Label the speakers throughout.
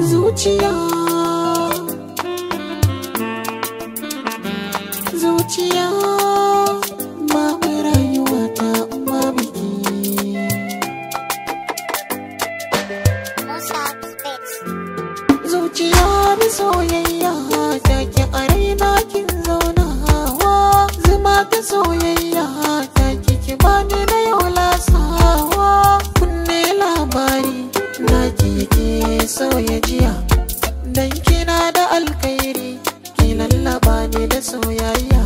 Speaker 1: zuciya. Zuciya. Babu rayuwa ta babu
Speaker 2: Spitz.
Speaker 1: zuciya da soyayya. Soya jiya. Dan kina da alkhairi ki lallaba ni da soyayya.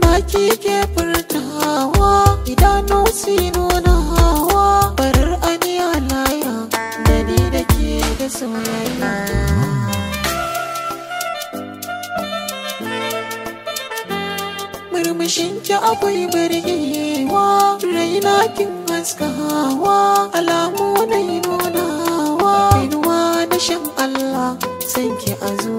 Speaker 1: Baki ke furtawa idanu si nunawa. Farar aniya laya da ni da ke da soyayya. Murmushin ki akwai birgewa raina kin haskawa. Alamu na Allah san ki a zuciyar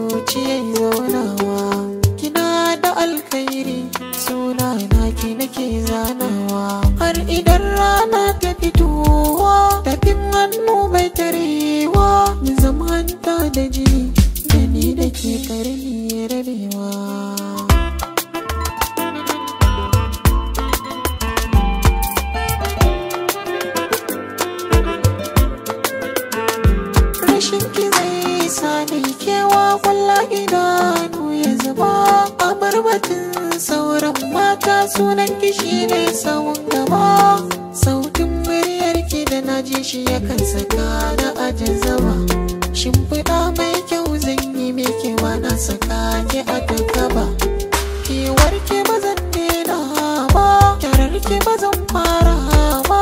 Speaker 1: idanu ya zuba a barbatin sauran mata. Sunan ki shine sawun gaba. Sautin muryar ki da na ji shi yakan saka na ajin zama. Shimfiɗa mai kyau zan yi miki na saka ki a gaba. Kewar ki ba zan daina ba kyarar ki ba zan fara ba.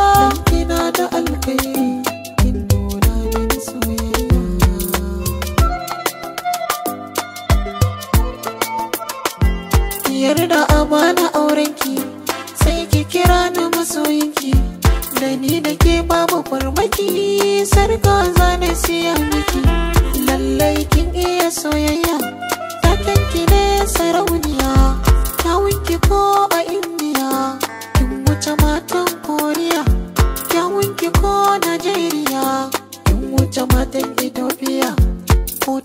Speaker 1: Kina da alkhairi yarda amana aurenki sai ki kira ni masoyinki. Da ni da ke babu farmaki sarka zane siya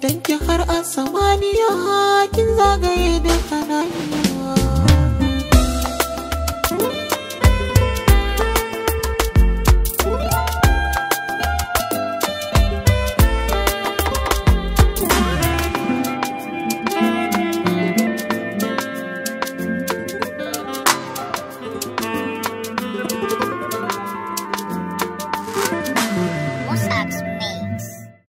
Speaker 1: danki har a kin zagaye da kananiya